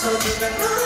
so different.